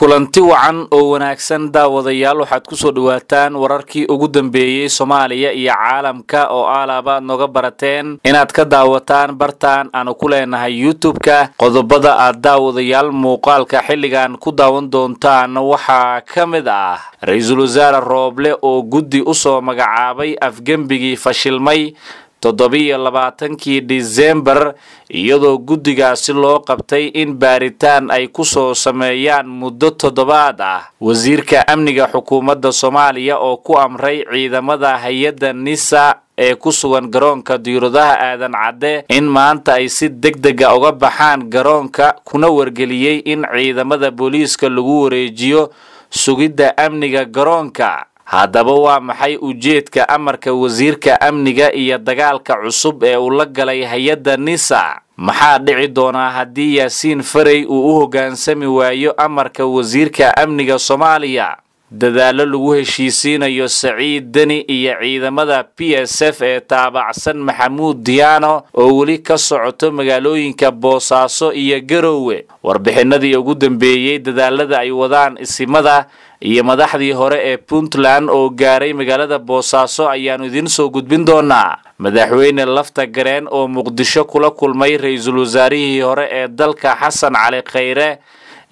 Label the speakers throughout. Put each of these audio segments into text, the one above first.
Speaker 1: kulanti wacan oo wanaagsan daawadayaal waxaad ku soo dhawaataan wararkii ugu dambeeyey soomaaliya iyo caalamka oo aalabaad noga barateen. Inaad ka daawataan bartaan aanu ku leenahay youtub-ka qodobada aad daawadayaal muuqaalka xilligan ku daawan doontaan waxaa ka mid ah. Ra'iisul wasaare rooble oo guddi u soo magacaabay afgembigii fashilmay toddobiyo labaatankii disembar iyadoo guddigaasi loo qabtay in baaritaan ay ku soo sameeyaan muddo toddobaad ah. Wasiirka amniga xukuumadda soomaaliya oo ku amray ciidamada hay'adda nisa ee ku sugan garoonka diiradaha aadan cadde in maanta ay si deg dega uga baxaan garoonka kuna wargeliyey in ciidamada booliiska lagu wareejiyo sugidda amniga garoonka haddaba waa maxay ujeedka amarka wasiirka amniga iyo dagaalka cusub ee uu la galay hay'adda nisa maxaa dhici doonaa haddii yaasiin farey uu u hoggaansami waayo amarka wasiirka amniga soomaaliya? Dadaallo lagu heshiisiinayo saciid deni iyo ciidamada p s f ee taabacsan maxamuud diyaano oo weli ka socoto magaalooyinka boosaaso iyo garowe. Warbixinadii ugu dambeeyey dadaalada ay wadaan isimada iyo madaxdii hore ee puntland oo gaaray magaalada boosaaso ayaannu idiin soo gudbin doonaa madaxweyne lafta gareen oo muqdisho kula kulmay ra'iisul wasaarihii hore ee dalka xasan cali khayre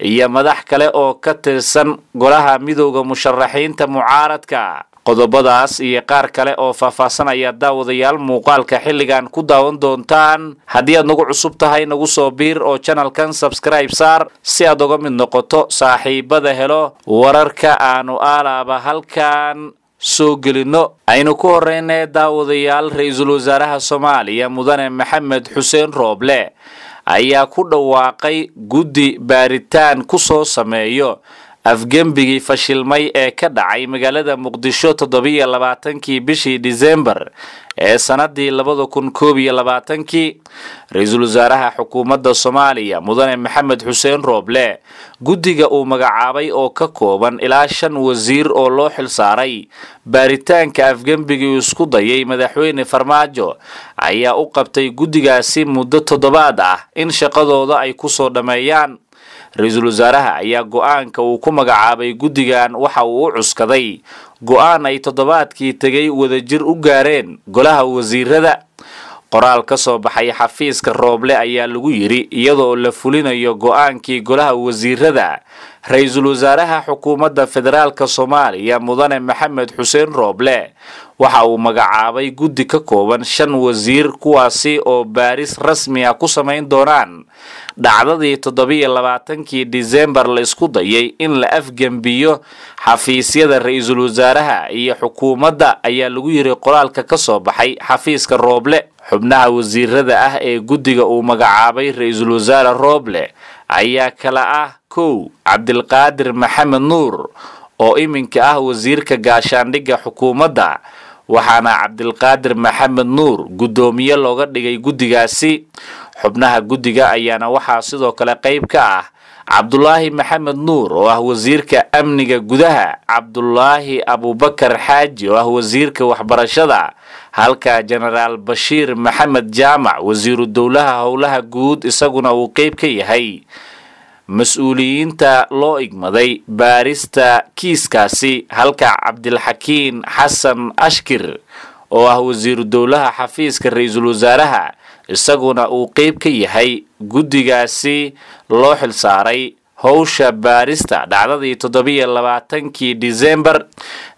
Speaker 1: iyo madax kale oo ka tirsan golaha midooda musharaxiinta mucaaradka qodobadaas iyo qaar kale oo faahfaahsan ayaa daawadayaal muuqaalka xilligan ku daawan doontaan. Haddii aad nagu cusub tahay nagu soo biir oo janalkan sabskribe saar si aad uga mid noqoto saaxiibada helo. Wararka aanu aalaaba halkan soo gelino. Aynu ku horreynay daawadayaal ra'iisul wasaaraha soomaaliya mudane maxamed xuseen rooble ayaa ku dhawaaqay guddi baaritaan ku soo sameeyo afgembigii fashilmay ee ka dhacay magaalada muqdisho toddobiyo labaatankii bishii disembar ee sanadii labada kun koob iyo labaatankii. Ra'iisul wasaaraha xukuumadda soomaaliya mudane maxamed xuseen rooble guddiga uu magacaabay oo ka kooban ilaa shan wasiir oo loo xilsaaray baaritaanka afgembigii isku dayay madaxweyne farmaajo ayaa u qabtay guddigaasi muddo toddobaad ah in shaqadooda ay ku soo dhammeeyaan ra'iisul wasaaraha ayaa go'aanka uu ku magacaabay guddigan waxa uu u cuskaday. Go'aan ay toddobaadkii tegay wadajir u gaareen golaha wasiirada. Qoraal ka soo baxay xafiiska rooble ayaa lagu yidhi iyadoo la fulinayo go'aankii golaha wasiirada ra'iisul wasaaraha xukuumadda federaalk soomaaliya mudane maxamed xuseen rooble waxa uu magacaabay guddi ka kooban shan wasiir kuwaasi oo baaris rasmi ah ku samayn doonaan. Dhacdadii toddobiyo labaatankii disembar la isku dayay in la afgembiyo xafiisyada ra'iisul wasaaraha iyo xukuumadda ayaa lagu yiri qoraalka ka soo baxay xafiiska rooble xubnaha wasiirada ah ee guddiga uu magacaabay ra'iisul wasaare rooble ayaa kala ah kow cabdilqaadir maxamed nuur oo iminka ah wasiirka gaashaandhigga xukuumadda. Waxaana cabdilqaadir maxamed nuur guddoomiye looga dhigay guddigaasi. Xubnaha guddiga ayaana waxaa sidoo kale qayb ka ah cabdulaahi maxamed nuur oo ah wasiirka amniga gudaha. Cabdulaahi abubakar xaaji oo ah wasiirka waxbarashada. Halka jenaraal bashiir maxamed jaamac wasiiru dowlaha howlaha guud isaguna uu qeyb ka yahay mas'uuliyiinta loo igmaday baarista kiiskaasi. Halka cabdilxakiin xasan ashkir oo ah wasiiru dowlaha xafiiska ra'iisul wasaaraha isaguna uu qeyb ka yahay guddigaasi loo xilsaaray howsha baarista dhacdadii toddobiyo labaatankii disembar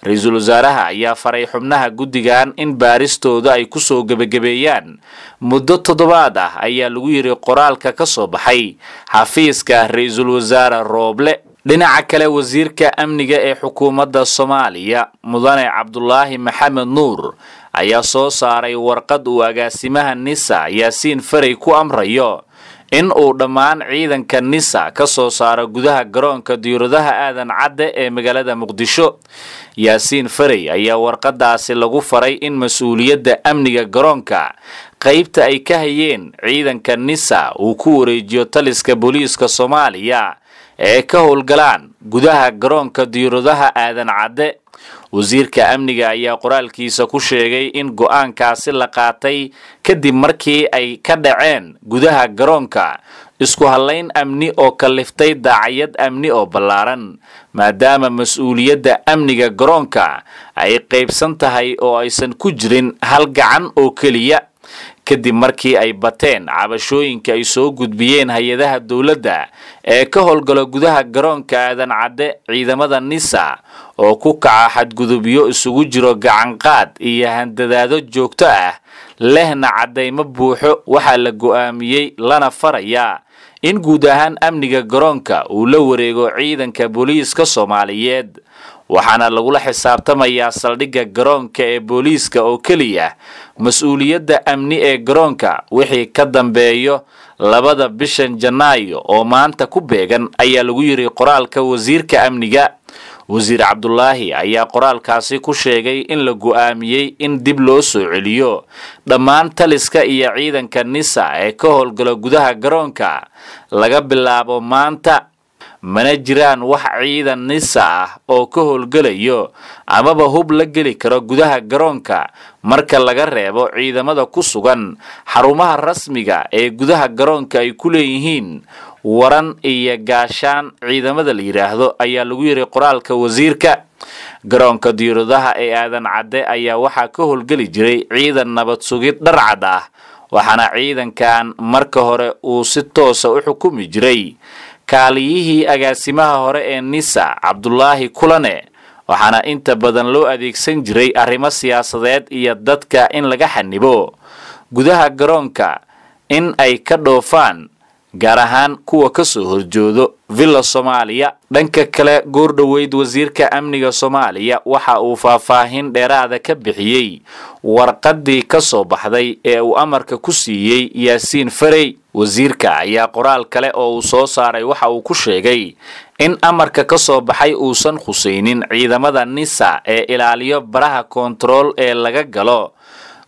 Speaker 1: ra'iisul wasaaraha ayaa faray xubnaha guddigan in baaristooda ay ku soo gebagabeeyaan muddo toddobaad ah ayaa lagu yiri qoraalka ka soo baxay. Xafiiska ra'iisul wasaare rooble dhinaca kale wasiirka amniga ee xukuumadda soomaaliya mudane cabdulaahi maxamed nuur ayaa soo saaray warqad uu agaasimaha nisa yaasiin farey ku amrayo in uu dhammaan ciidanka nisa ka soo saaro gudaha garoonka diiradaha aadan cadde ee magaalada muqdisho. Yaasiin farey ayaa warqadaasi lagu faray in mas'uuliyadda amniga garoonka qaybta ay ka hayeen ciidanka nisa uu ku wareejiyo taliska booliiska soomaaliya ee ka howlgalaan gudaha garoonka diiradaha aadan cadde. Wasiirka amniga ayaa qoraalkiisa ku sheegay in go'aankaasi la qaatay kadib markii ay ka dhaceen gudaha garoonka. Isku hallayn amni oo kalliftay daacayad amni oo ballaaran maadaama mas'uuliyadda amniga garoonka ay qaybsan tahay oo aysan ku jirin hal gacan oo keliya kadib markii ay bateen cabashooyinka ay soo gudbiyeen hay'adaha dowladda ee ka howlgalo gudaha garoonka aadan cadde ciidamada nisa oo ku kaca xadgudubyo isugu jiro gacanqaad iyo handadaado joogto ah lehna caddaymo buuxo waxaa la go'aamiyey lana farayaa in guud ahaan amniga garoonka uu la wareego ciidanka booliiska soomaaliyeed waxaana lagula xisaabtamayaa saldhigga garoonka ee booliiska oo keliya. Mas'uuliyadda amni ee garoonka wixii ka dambeeyo labada bishan janaayo oo maanta ku beegan ayaa lagu yidhi qoraalka wasiirka amniga. Wasiir cabdulaahi ayaa qoraalkaasi ku sheegay in la go'aamiyey in dib loo soo celiyo. Dhammaan taliska iyo ciidanka nisa ee ka howlgalo gudaha garoonka laga bilaabo maanta mana jiraan wax ciidan nisa ah oo ka howlgelayo amaba hub la geli karo gudaha garoonka. Marka laga reebo ciidamada ku sugan xarumaha rasmiga ee gudaha garoonka ay ku leeyihiin waran iyo gaashaan ciidamada la yidhaahdo ayaa lagu yidhi qoraalka wasiirka. Garoonka diyaaradaha ee aadan cadde ayaa waxaa ka howlgeli jiray ciidan nabad sugid dharcad ah waxaana ciidankan marka hore uu si toosa u xukumi jiray kaaliyihii agaasimaha hore ee nisa cabdulaahi kulane waxaana inta badan loo adeegsan jiray arrimo siyaasadeed iyo dadka in laga xanibo gudaha garoonka in ay ka dhoofaan gaar ahaan kuwa ka soo horjoodo villa soomaaliya. Dhanka kale goor dhoweyd wasiirka amniga soomaaliya waxa uu faahfaahin dheeraada ka bixiyey warqaddii ka soo baxday ee uu amarka ku siiyey yaasiin farey. Wasiirka ayaa qoraal kale oo uu soo saaray waxa uu ku sheegay in amarka ka soo baxay uusan khusaynin ciidamada nisa ee ilaaliyo baraha koontarool ee laga galo.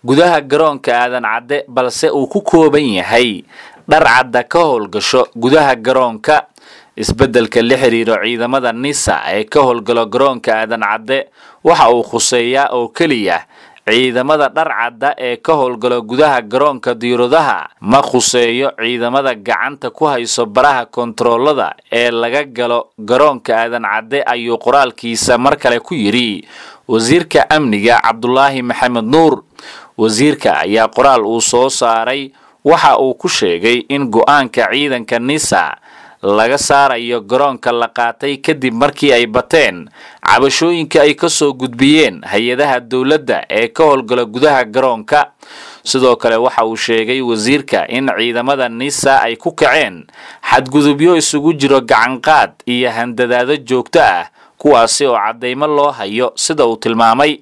Speaker 1: Gudaha garoonka aadan cadde balse uu ku kooban yahay dharcadda ka howlgasho gudaha garoonka isbeddelka la xidhiiro ciidamada nisa ee ka howlgalo garoonka aadan cadde waxa uu khuseeyaa oo keliya ciidamada dharcadda ee ka howlgalo gudaha garoonka diyaaradaha ma khuseeyo ciidamada gacanta ku hayso baraha kontaroolada ee laga galo garoonka aadan cadde ayuu qoraalkiisa mar kale ku yidhi. Wasiirka amniga cabdulaahi maxamed nuur wasiirka ayaa qoraal uu soo saaray waxa uu ku sheegay in go'aanka ciidanka nisa laga saarayo garoonka la qaatay kadib markii ay bateen cabashooyinka ay ka soo gudbiyeen hay'adaha dowladda ee ka howlgala gudaha garoonka. Sidoo kale waxa uu sheegay wasiirka in ciidamada nisa ay ku kaceen xadgudubyo isugu jiro gacanqaad iyo handadaado joogto ah kuwaasi oo caddaymo loo hayo sida uu tilmaamay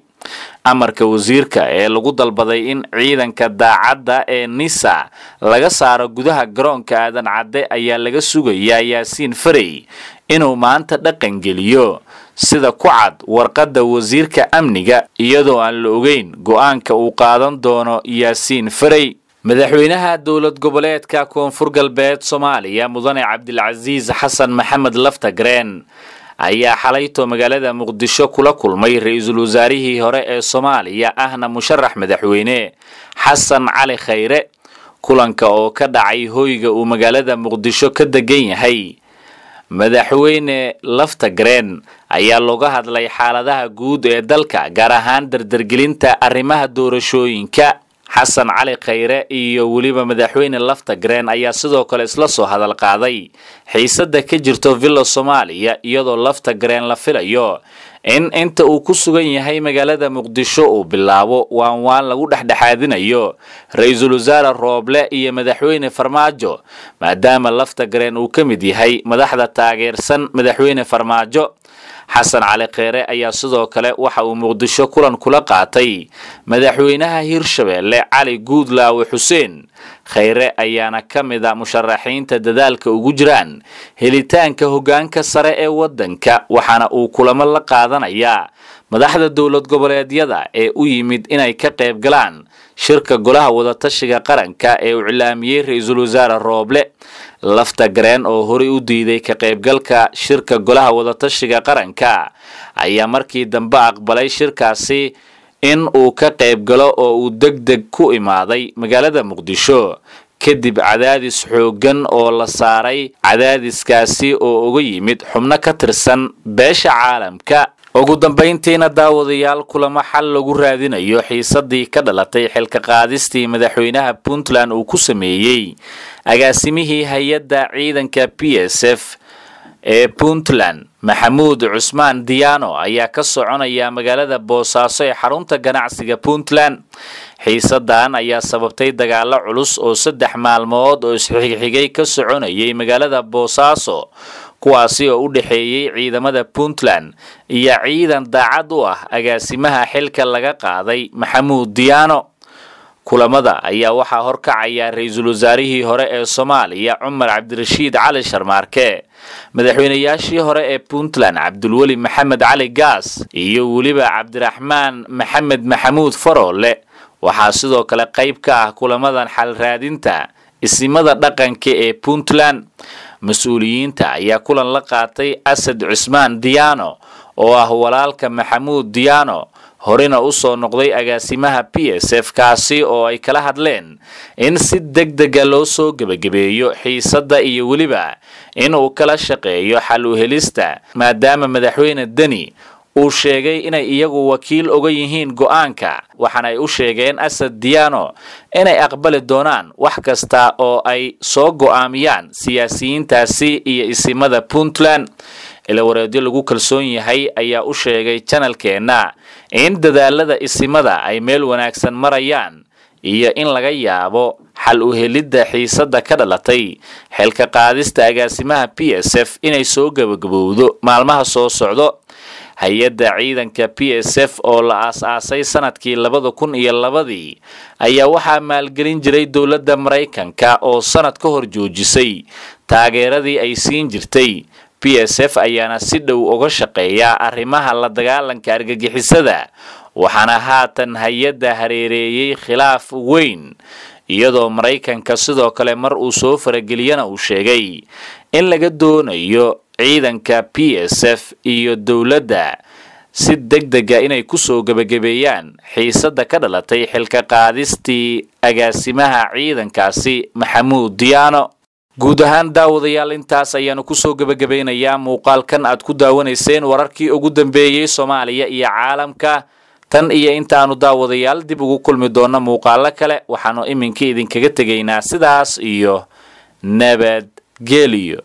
Speaker 1: amarka wasiirka ee lagu dalbaday in ciidanka daacadda ee nisa laga saaro gudaha garoonka aadan cadde ayaa laga sugayaa yaasiin farey inuu maanta dhaqan geliyo. Sida ku cad warqadda wasiirka amniga iyadoo aan la ogeyn go'aanka uu qaadan doono yaasiin farey. Madaxweynaha dowlad goboleedka koonfur galbeed soomaaliya mudane cabdilcasiis xasan maxamed laftagreen ayaa xalayto magaalada muqdisho kula kulmay ra'iisul wasaarihii hore ee soomaaliya ahna musharax madaxweyne xasan cali khayre kulanka oo ka dhacay hoyga uu magaalada muqdisho ka degan yahay. Madaxweyne laftagreen ayaa looga hadlay xaaladaha guud ee dalka gaar ahaan dardargelinta arrimaha doorashooyinka xasan cali khayre iyo weliba madaxweyne laftagreen ayaa sidoo kale isla soo hadal qaaday. Xiisadda ka jirto villa soomaaliya iyadoo laftagreen la filayo in inta uu ku sugan yahay magaalada muqdisho uu bilaabo waan waan lagu dhexdhexaadinayo. Ra'iisul wasaare rooble iyo madaxweyne farmaajo maadaama laftagreen uu ka mid yahay madaxda taageersan madaxweyne farmaajo xasan cali kheyre ayaa sidoo kale waxa uu muqdisho kulan kula qaatay. Madaxweynaha hirshabeelle cali guudlaawe xuseen kheyre ayaana ka mid a musharaxiinta dadaalka ugu jiraan. Helitaanka hoggaanka sare ee waddanka waxaana uu kulamo la qaadanayaa madaxda dowlad goboleedyada ee u yimid inay ka qayb galaan shirka golaha wadatashiga qaranka ee uu cilaamiyey ra'iisul wasaare rooble laftagreen oo horey u diiday ka qaybgalka shirka golaha wadatashiga qaranka ayaa markii dambe aqbalay shirkaasi in uu ka qayb galo oo uu deg deg ku imaaday magaalada muqdisho. Kadib cadaadis xooggan oo la saaray cadaadiskaasi oo uga yimid xubno ka tirsan beesha caalamka ugu dambayntiina daawadayaal kulamo xal lagu raadinayo xiisadii ka dhalatay xilka qaadistii madaxweynaha puntland uu ku sameeyey agaasimihii hay'adda ciidanka p s f ee puntland. Maxamuud cusmaan diyaano ayaa ka soconaya magaalada boosaaso ee xarunta ganacsiga puntland. Xiisadan ayaa sababtay dagaalo culus oo saddex maalmood oo isxigxigay ka soconayay magaalada boosaaso kuwaasi oo u dhexeeyey ciidamada puntland iyo ciidan daacad u ah agaasimaha xilka laga qaaday maxamuud diyaano kulamada ayaa waxaa horkacaya ra'iisul wasaarihii hore ee soomaaliya cumar cabdirashiid cali sharmaarke. Madaxweynayaashii hore ee puntland cabdulweli maxamed cali gaas iyo weliba cabdiraxmaan maxamed maxamuud faroole waxaa sidoo kale qayb ka ah kulamadan xal raadinta isimada dhaqanka ee puntland mas'uuliyiinta ayaa kulan la qaatay asad cusmaan diyaano oo ah walaalka maxamuud diyaano horena u soo noqday agaasimaha p s f kaasi oo ay kala hadleen in si deg dega loo soo gebagabeeyo xiisadda iyo weliba in uu kala shaqeeyo xal u helista maadaama madaxweyne deni uu sheegay inay iyagu wakiil oga yihiin go'aanka waxaana ay u sheegeen asad diyaano inay aqbali doonaan wax kasta oo ay soo go'aamiyaan siyaasiyiintaasi iyo isimada puntland. Ilawareedyo lagu kalsoon yahay ayaa u sheegay janalkeenna in dadaalada isimada ay meel wanaagsan marayaan iyo in laga yaabo xal u helidda xiisadda ka dhalatay xilka qaadista agaasimaha p s f inay soo gebagabowdo maalmaha soo socdo hay'adda ciidanka p s f oo la aas-aasay sannadkii labada kun iyo labadii ayaa waxaa maalgelin jiray dowladda maraykanka oo sanad ka hor joojisay. Taageeradii ay siin jirtay p s f ayaana si dhow uga shaqeeya arrimaha la dagaalanka argagixisada waxaana haatan hay'adda hareereeyey khilaaf weyn iyadoo maraykanka sidoo kale mar uu soo farageliyana uu sheegay in laga doonayo ciidanka p s f iyo dowladda. Si deg dega inay ku soo gebagabeeyaan xiisadda ka dhalatay xilka qaadistii agaasimaha ciidankaasi maxamuud diyaano guud ahaan daawadayaal intaas ayaanu ku soo gebagabeynayaa muuqaalkan aad ku daawanayseen wararkii ugu dambeeyey soomaaliya iyo caalamka. Tan iyo intaanu daawadayaal dib ugu kulmi doona muuqaalo kale waxaanu iminka idinkaga tegaynaa sidaas iyo nabadgelyo